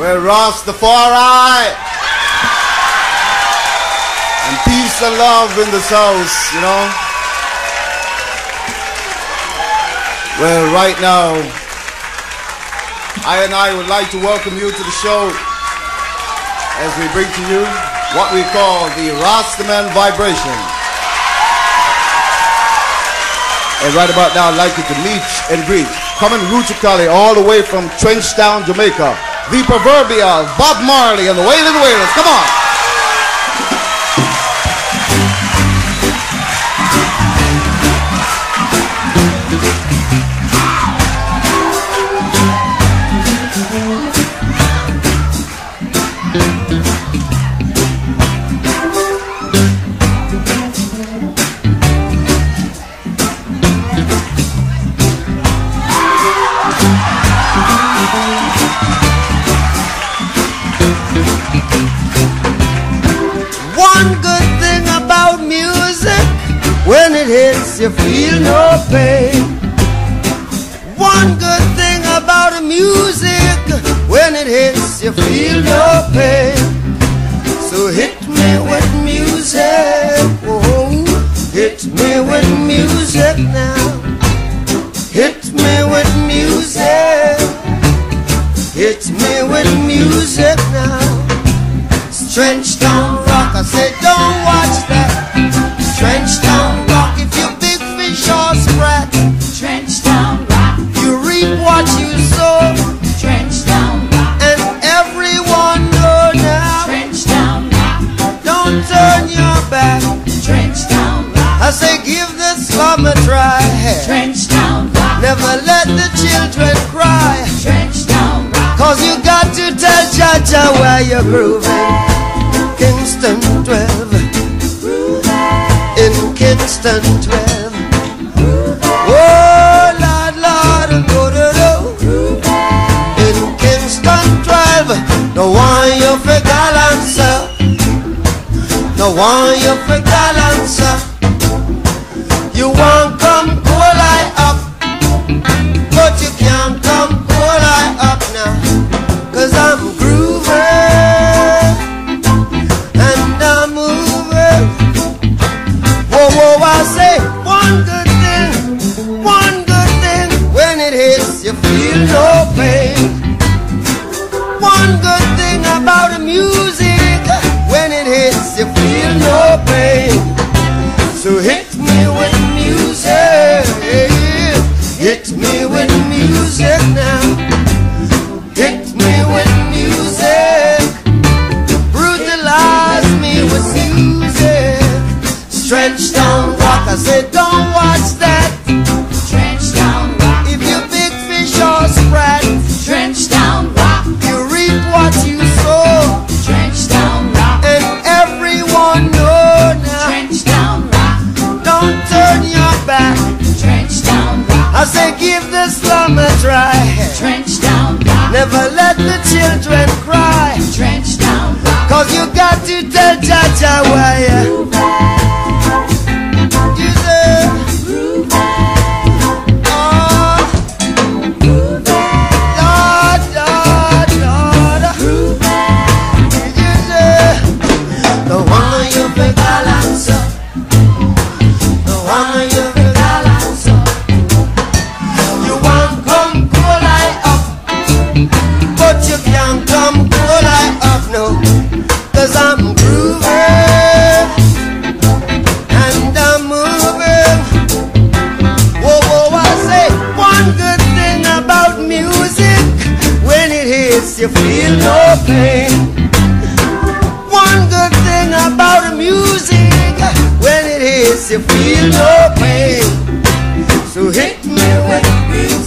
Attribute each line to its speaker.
Speaker 1: Well, Rastafari. And peace and love in this house, you know. Well, right now, I and I would like to welcome you to the show as we bring to you what we call the Rastaman Vibration. And right about now, I'd like you to meet and greet, coming rootically all the way from Trenchtown, Jamaica, the proverbial Bob Marley and the Wailing Wailers. Come on.
Speaker 2: Hits, you feel no pain. One good thing about music, when it hits, you feel no pain. So hit me with music, oh, hit me with music now. Hit me with music, hit me with music now. Trenchtown say give the slum a try. Trenchtown rock, never let the children cry. Trenchtown rock, cause you got to tell Jah Jah where you're grooving. Kingston 12. In Kingston 12. Oh, Lord, Lord, go to do. In Kingston 12. No one you for answer. No one you for answer. You want come cool I up. But you can't come cool I up now. Cause I'm and I'm. Whoa, whoa, I say one good thing, one good thing. When it hits, you feel no pain. One good thing about the music, when it hits, you feel no pain. So hit Down rock, I said, don't watch that. Trenchtown rock. If you big fish or sprat, trenchtown rock. You reap what you sow. Trenchtown rock. And everyone know now. Trenchtown rock. Don't turn your back. Trenchtown rock. I say, give the slum a try. Trenchtown rock. Never let the children cry. Trenchtown rock. Cause you got to tell Jah Jah why about the music when it hits you feel no pain. So hit me with